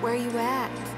Where are you at?